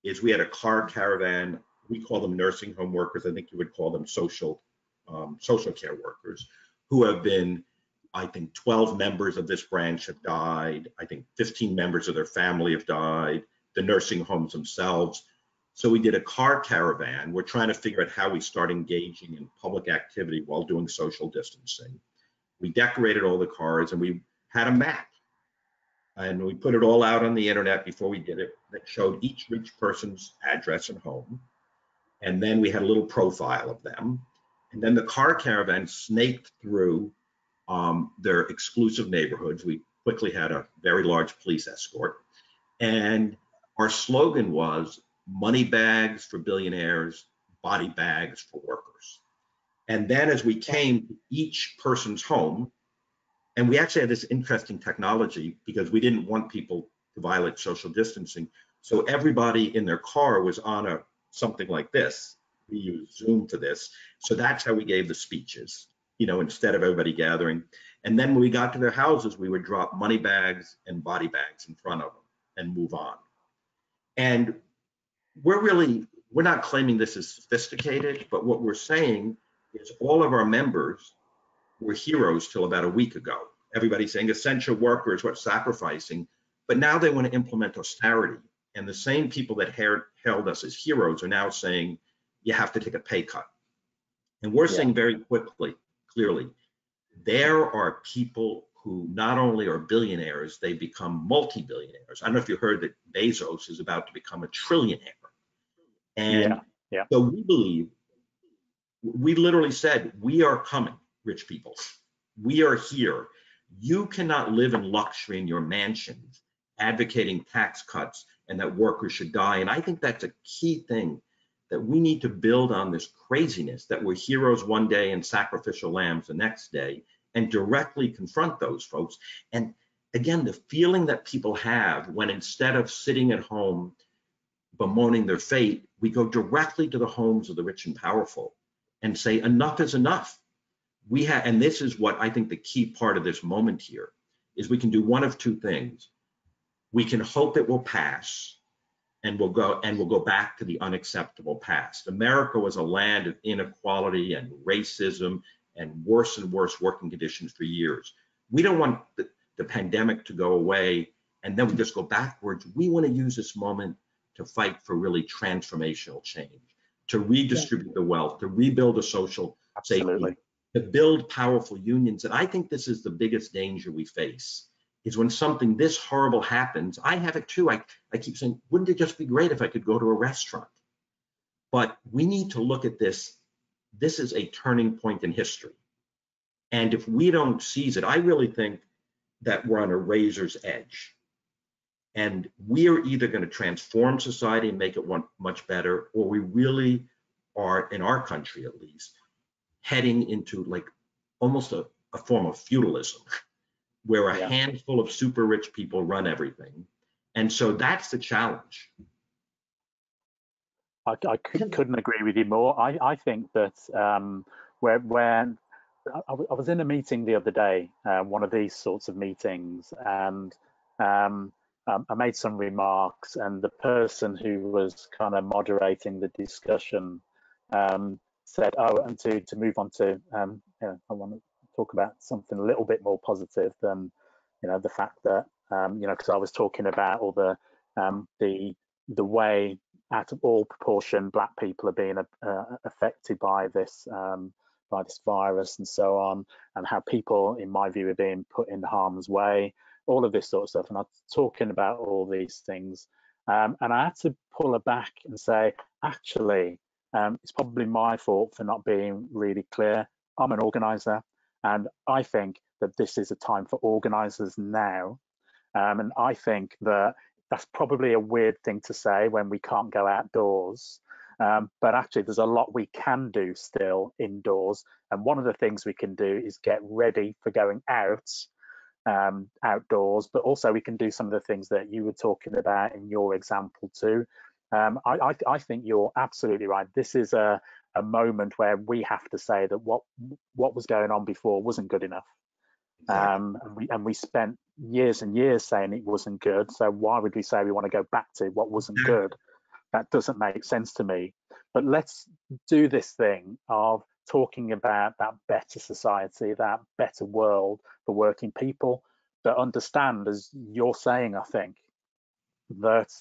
is we had a car caravan. We call them nursing home workers. I think you would call them social um, social care workers who have been, I think 12 members of this branch have died. I think 15 members of their family have died. The nursing homes themselves so we did a car caravan. We're trying to figure out how we start engaging in public activity while doing social distancing. We decorated all the cars and we had a map. And we put it all out on the internet before we did it that showed each rich person's address and home. And then we had a little profile of them. And then the car caravan snaked through um, their exclusive neighborhoods. We quickly had a very large police escort. And our slogan was money bags for billionaires, body bags for workers. And then as we came to each person's home, and we actually had this interesting technology because we didn't want people to violate social distancing. So everybody in their car was on a something like this. We use Zoom for this. So that's how we gave the speeches, you know, instead of everybody gathering. And then when we got to their houses, we would drop money bags and body bags in front of them and move on. And we're really we're not claiming this is sophisticated, but what we're saying is all of our members were heroes till about a week ago. Everybody's saying essential workers, what sacrificing, but now they want to implement austerity. And the same people that held us as heroes are now saying you have to take a pay cut. And we're yeah. saying very quickly, clearly, there are people who not only are billionaires, they become multi-billionaires. I don't know if you heard that Bezos is about to become a trillionaire. And yeah, Yeah. So we believe, we literally said, we are coming, rich people. We are here. You cannot live in luxury in your mansions advocating tax cuts and that workers should die. And I think that's a key thing that we need to build on this craziness that we're heroes one day and sacrificial lambs the next day and directly confront those folks. And again, the feeling that people have when instead of sitting at home bemoaning their fate, we go directly to the homes of the rich and powerful and say, enough is enough. We have, and this is what I think the key part of this moment here is we can do one of two things. We can hope it will pass and we'll go and we'll go back to the unacceptable past. America was a land of inequality and racism and worse and worse working conditions for years. We don't want the, the pandemic to go away and then we just go backwards. We want to use this moment to fight for really transformational change, to redistribute yeah. the wealth, to rebuild a social Absolutely. safety, to build powerful unions. And I think this is the biggest danger we face is when something this horrible happens. I have it too. I, I keep saying, wouldn't it just be great if I could go to a restaurant? But we need to look at this. This is a turning point in history. And if we don't seize it, I really think that we're on a razor's edge. And we are either going to transform society and make it one much better, or we really are, in our country at least, heading into like almost a, a form of feudalism, where a yeah. handful of super rich people run everything. And so that's the challenge. I, I couldn't agree with you more. I, I think that um, where, where I, I, was in a meeting the other day, uh, one of these sorts of meetings, and um, um, I made some remarks, and the person who was kind of moderating the discussion um, said, "Oh, and to to move on to, um, you know, I want to talk about something a little bit more positive than, you know, the fact that, um, you know, because I was talking about all the um, the the way out of all proportion black people are being uh, affected by this um, by this virus and so on, and how people, in my view, are being put in harm's way, all of this sort of stuff. And I'm talking about all these things. Um, and I had to pull it back and say, actually, um, it's probably my fault for not being really clear. I'm an organizer, and I think that this is a time for organizers now. Um, and I think that that's probably a weird thing to say when we can't go outdoors. Um, but actually, there's a lot we can do still indoors. And one of the things we can do is get ready for going out um, outdoors, but also we can do some of the things that you were talking about in your example too. Um, I, I, I, think you're absolutely right. This is a, a moment where we have to say that what what was going on before wasn't good enough. Um, and we and we spent years and years saying it wasn't good. So why would we say we want to go back to what wasn't good? That doesn't make sense to me. But let's do this thing of talking about that better society, that better world for working people that understand, as you're saying, I think, that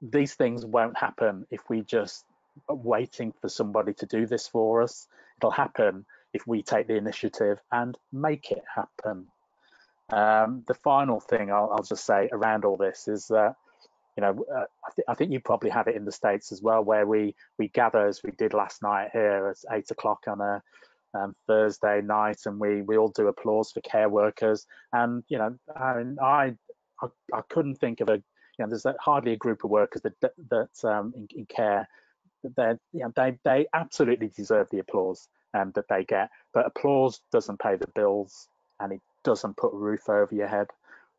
these things won't happen if we just waiting for somebody to do this for us. It'll happen if we take the initiative and make it happen. Um, the final thing I'll, I'll, just say around all this is that you know, uh, I, th I, think you probably have it in the states as well, where we we gather as we did last night here at eight o'clock on a um, Thursday night, and we we all do applause for care workers. And you know, I I I, couldn't think of a you know, there's hardly a group of workers that that um, in, in care they you know they they absolutely deserve the applause um, that they get, but applause doesn't pay the bills and it doesn't put a roof over your head.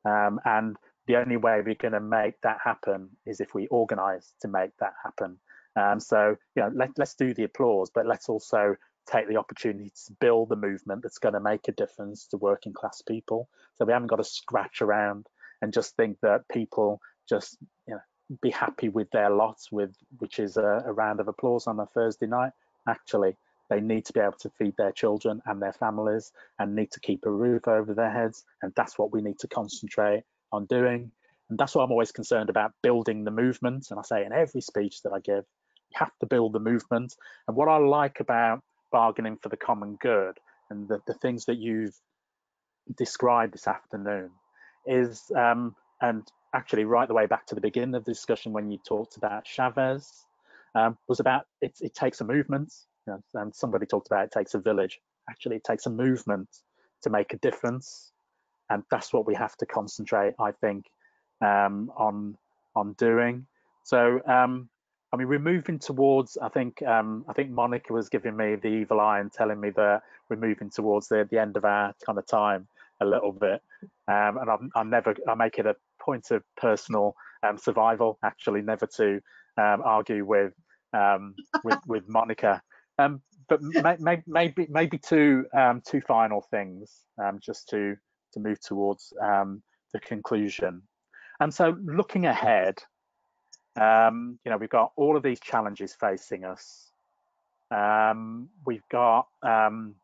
Um, and the only way we're going to make that happen is if we organize to make that happen. Um, so, you know, let, let's do the applause, but let's also take the opportunity to build the movement that's going to make a difference to working class people. So we haven't got to scratch around and just think that people just you know, be happy with their lot, with which is a, a round of applause on a Thursday night. Actually, they need to be able to feed their children and their families and need to keep a roof over their heads. And that's what we need to concentrate on doing. And that's what I'm always concerned about building the movement. And I say in every speech that I give, you have to build the movement. And what I like about bargaining for the common good and the, the things that you've described this afternoon is, um, and actually right the way back to the beginning of the discussion when you talked about Chavez, um, was about it, it takes a movement. You know, and somebody talked about it takes a village. Actually, it takes a movement to make a difference, and that's what we have to concentrate, I think, um, on on doing. So, um, I mean, we're moving towards. I think um, I think Monica was giving me the evil eye and telling me that we're moving towards the the end of our kind of time a little bit. Um, and I'm, I'm never I make it a point of personal um, survival, actually, never to um, argue with um, with with Monica. Um, but may, may, maybe maybe two two final things just to to move towards the conclusion. And so looking ahead, um, you know, we've got all of these challenges facing us. Um, we've got um,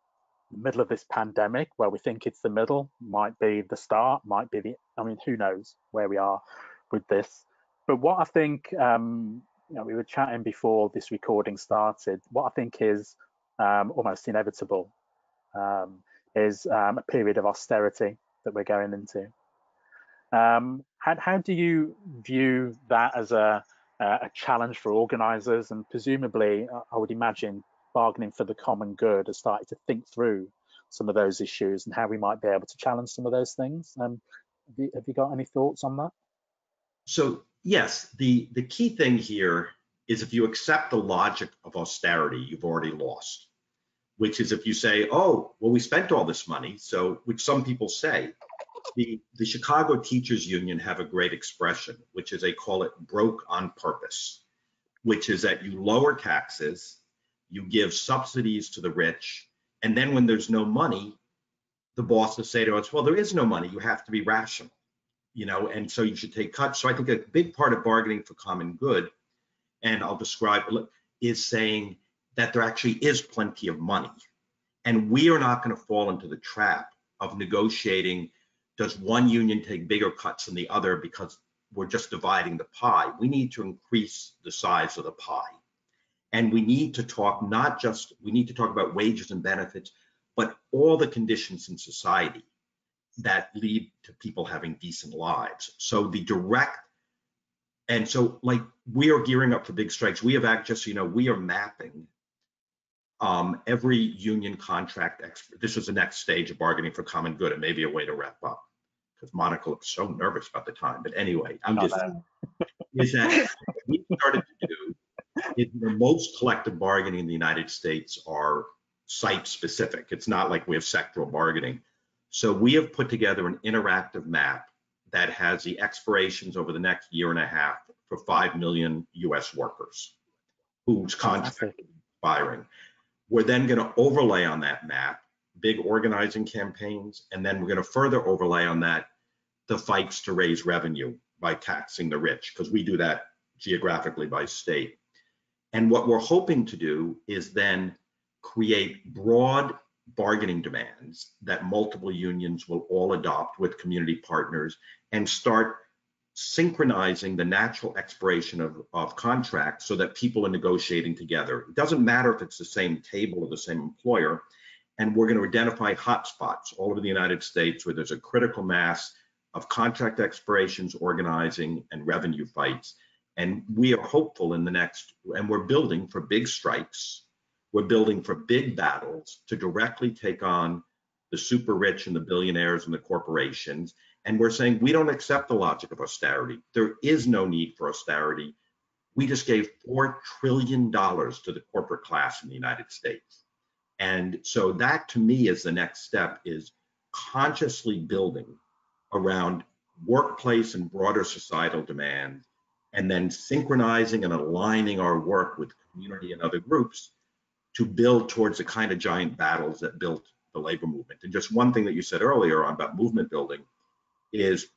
the middle of this pandemic where we think it's the middle, might be the start, might be the, I mean, who knows where we are with this. But what I think, um, you know, we were chatting before this recording started, what I think is um, almost inevitable um, is um, a period of austerity that we're going into. Um, how, how do you view that as a, a challenge for organisers? And presumably, I would imagine bargaining for the common good has started to think through some of those issues and how we might be able to challenge some of those things. Um, have, you, have you got any thoughts on that? So yes, the, the key thing here is if you accept the logic of austerity, you've already lost. Which is if you say, oh, well, we spent all this money, so which some people say, the, the Chicago Teachers Union have a great expression, which is they call it broke on purpose, which is that you lower taxes, you give subsidies to the rich, and then when there's no money, the bosses say to us, well, there is no money, you have to be rational, you know, and so you should take cuts. So I think a big part of bargaining for common good, and I'll describe, is saying that there actually is plenty of money. And we are not going to fall into the trap of negotiating does one union take bigger cuts than the other because we're just dividing the pie? We need to increase the size of the pie. And we need to talk not just, we need to talk about wages and benefits, but all the conditions in society that lead to people having decent lives. So the direct, and so like we are gearing up for big strikes. We have act just, you know, we are mapping um, every union contract. This is the next stage of bargaining for common good. and maybe a way to wrap up because Monica looks so nervous about the time. But anyway, I'm just is that we started to do is the most collective bargaining in the United States are site specific. It's not like we have sectoral bargaining. So we have put together an interactive map that has the expirations over the next year and a half for 5 million US workers whose contract is expiring. We're then going to overlay on that map big organizing campaigns, and then we're going to further overlay on that the fights to raise revenue by taxing the rich, because we do that geographically by state. And what we're hoping to do is then create broad bargaining demands that multiple unions will all adopt with community partners and start synchronizing the natural expiration of, of contracts so that people are negotiating together. It doesn't matter if it's the same table or the same employer. And we're going to identify hotspots all over the United States where there's a critical mass of contract expirations, organizing, and revenue fights. And we are hopeful in the next, and we're building for big strikes. We're building for big battles to directly take on the super rich and the billionaires and the corporations and we're saying we don't accept the logic of austerity. There is no need for austerity. We just gave $4 trillion to the corporate class in the United States. And so that to me is the next step is consciously building around workplace and broader societal demand, and then synchronizing and aligning our work with community and other groups to build towards the kind of giant battles that built the labor movement. And just one thing that you said earlier on about movement building, is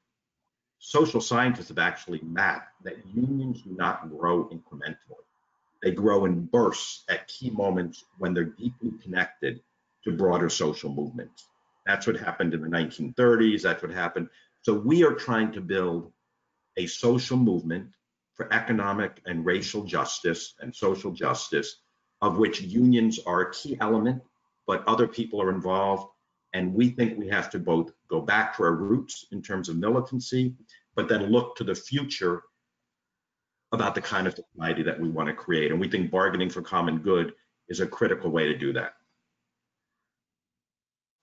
social scientists have actually mapped that unions do not grow incrementally. They grow in bursts at key moments when they're deeply connected to broader social movements. That's what happened in the 1930s. That's what happened. So we are trying to build a social movement for economic and racial justice and social justice, of which unions are a key element, but other people are involved. And we think we have to both go back to our roots in terms of militancy, but then look to the future about the kind of society that we want to create. And we think bargaining for common good is a critical way to do that.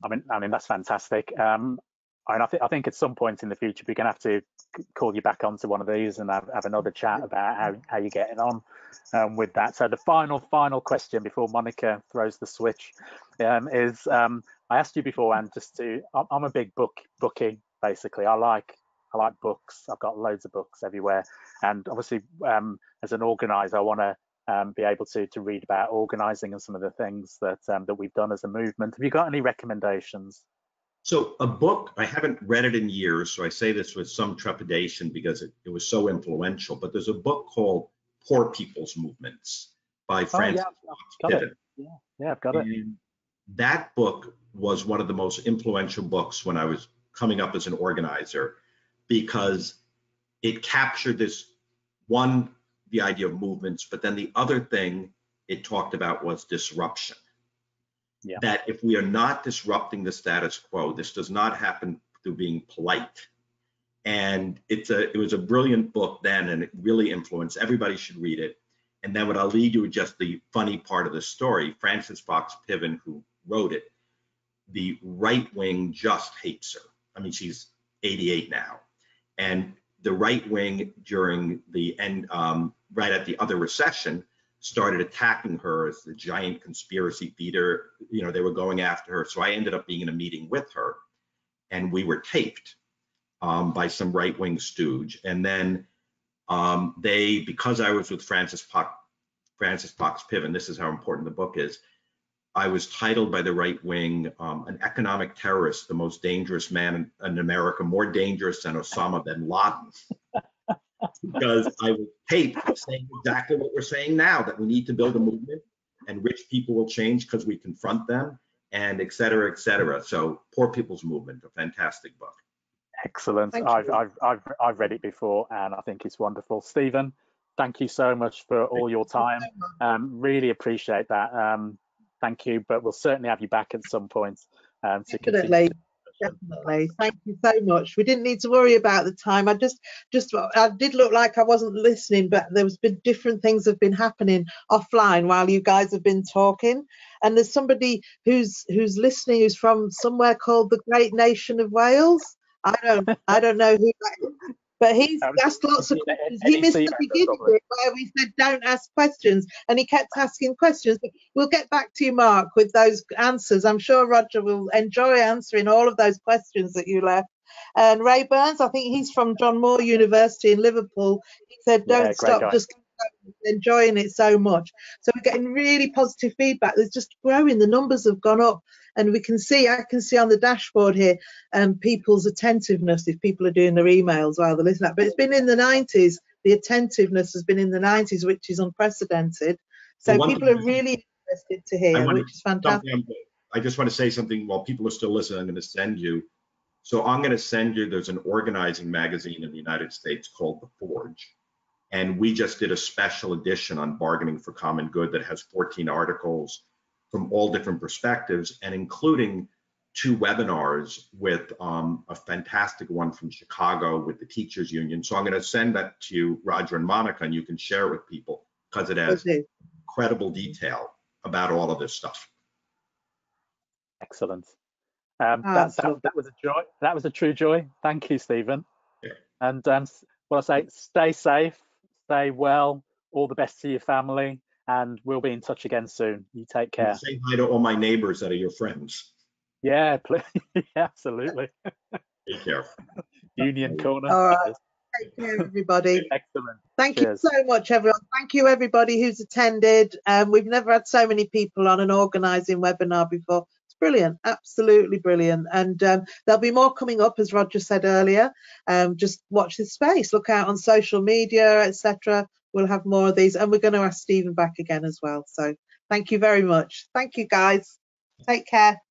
I mean, I mean that's fantastic. Um, and I think I think at some point in the future we're going to have to call you back onto one of these and have, have another chat about how how you're getting on um, with that. So the final final question before Monica throws the switch um, is um, I asked you before, and just to I'm, a big book bookie basically. I like I like books. I've got loads of books everywhere, and obviously um, as an organizer, I want to um, be able to to read about organizing and some of the things that um, that we've done as a movement. Have you got any recommendations? So a book, I haven't read it in years, so I say this with some trepidation because it, it was so influential, but there's a book called Poor People's Movements by Frances oh, yeah, got It. Yeah, yeah, I've got and it. That book was one of the most influential books when I was coming up as an organizer because it captured this one, the idea of movements, but then the other thing it talked about was disruption yeah. that if we are not disrupting the status quo, this does not happen through being polite. And it's a it was a brilliant book then, and it really influenced. Everybody should read it. And then what I'll lead you with just the funny part of the story. Frances Fox Piven, who wrote it, the right wing just hates her. I mean, she's 88 now, and the right wing during the end, um, right at the other recession, started attacking her as the giant conspiracy theater. You know, they were going after her. So I ended up being in a meeting with her, and we were taped um, by some right wing stooge. And then um, they, because I was with Frances Fox, Frances Fox Piven, this is how important the book is. I was titled by the right wing um, an economic terrorist, the most dangerous man in, in America, more dangerous than Osama bin Laden because I was tape saying exactly what we're saying now that we need to build a movement and rich people will change because we confront them and et cetera, et cetera. So Poor People's Movement, a fantastic book. Excellent. I've, I've, I've, I've read it before and I think it's wonderful. Stephen, thank you so much for all your time. Um, really appreciate that. Um, thank you, but we'll certainly have you back at some point um, to Definitely. continue definitely. Thank you so much. We didn't need to worry about the time. I just just i did look like i wasn't listening but there's been different things have been happening offline while you guys have been talking. And there's somebody who's who's listening who's from somewhere called the great nation of wales. I don't i don't know who that is but he's asked lots of questions. He missed the beginning where we said don't ask questions, and he kept asking questions. We'll get back to you, Mark, with those answers. I'm sure Roger will enjoy answering all of those questions that you left. And Ray Burns, I think he's from John Moore University in Liverpool. He said, "Don't yeah, stop, guy. just enjoying it so much." So we're getting really positive feedback. There's just growing. The numbers have gone up and we can see I can see on the dashboard here um, people's attentiveness if people are doing their emails while they're listening. But it's been in the 90s. The attentiveness has been in the 90s, which is unprecedented. So well, people are really interested to hear, which is fantastic. I just want to say something while people are still listening. I'm going to send you. So I'm going to send you. There's an organizing magazine in the United States called The Forge, and we just did a special edition on bargaining for common good that has 14 articles from all different perspectives and including two webinars with um, a fantastic one from Chicago with the teachers union. So I'm going to send that to you, Roger and Monica, and you can share it with people because it has okay. incredible detail about all of this stuff. Excellent. Um, ah, that, that, that, was a joy. That was a true joy. Thank you, Stephen. Yeah. And um, what I say, stay safe, stay well, all the best to your family, and we'll be in touch again soon. You take care. Say hi to all my neighbors that are your friends. Yeah, <laughs> absolutely. Take care. <laughs> Union Corner. All right. Take care, everybody. Excellent. Thank Cheers. you so much, everyone. Thank you, everybody who's attended. Um, we've never had so many people on an organising webinar before. It's brilliant, absolutely brilliant. And um, there'll be more coming up, as Roger said earlier. Um, just watch this space. Look out on social media, etc we'll have more of these and we're going to ask Stephen back again as well. So thank you very much. Thank you guys. Take care.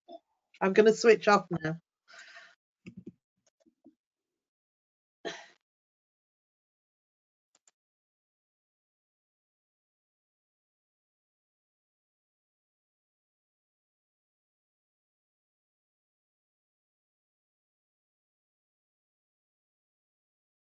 I'm going to switch off now.